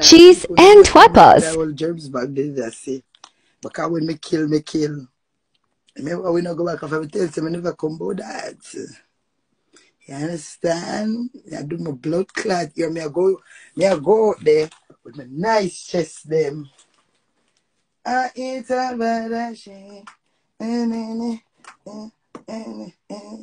cheese, and. Because when me kill, me kill. When I go back, I tell you, I never come about that. You understand? I do my blood clot. Me I go, me I go out there with my nice chest them. I eat a badashi. I eh, eh, eh,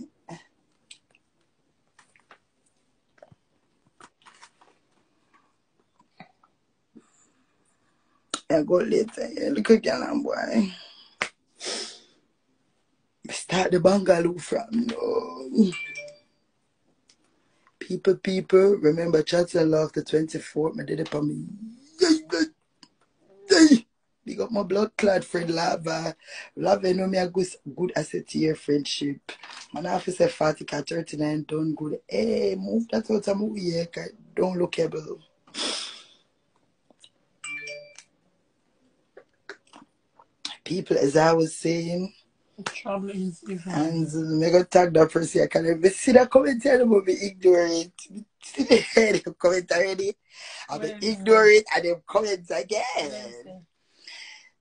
go later. Yeah, look at girl boy. Start the bungalow from no. People, people, remember Chats and Laugh the 24th. Me did it for me. Big up my blood clot friend Lava. Uh, Lava, you know me a good, good asset to your friendship. Man, I to say 40 at 39 done good. Hey, move that out of my ear. Don't look People, as I was saying, Trouble is and uh, me go tag that person. I can't even see that comment here, but me ignore it. See the head comment already. I be it? and then comment again. it?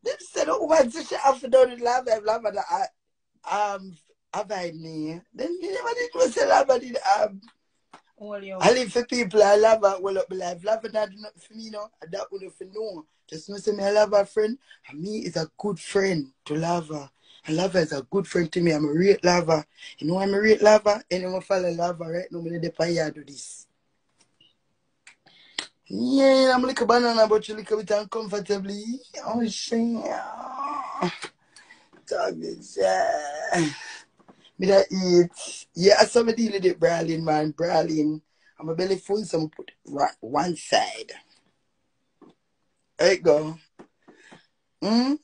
Them said, oh, man, so she have to do the love and I, um, avoid me. Then you never did go say love and um, I live for people. I love her. Well, life. Love and not for me, no. And that would for know. Just know, say me, I love her friend. And me is a good friend to love her. And love her is a good friend to me. I'm a real lover. You know I'm a real lover? Anyone follow lover, right? No, me the pan do this. Yeah, I'm like a banana, but you look a bit uncomfortably. Oh, shit. Talk this. Yeah. Me that eat. Yeah, I saw me deal with it, brawling, man. Brawling. I'm a belly full, so I'm put right one side. There you go. Hmm?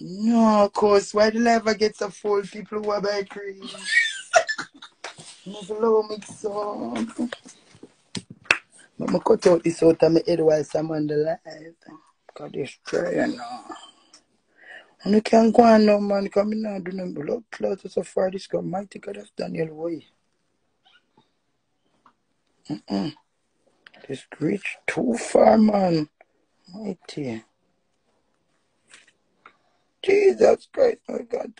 No, of course. Why the I ever get so full? People who are by cream. Move low, mix up. But I cut out this out of my head while I'm on the live. Because this tray now. And you can't go on no man. Come in and do no blood clot so far. This got mighty God of Daniel way. Mm-mm. This reach too far, man. Mighty. Jesus Christ, my God.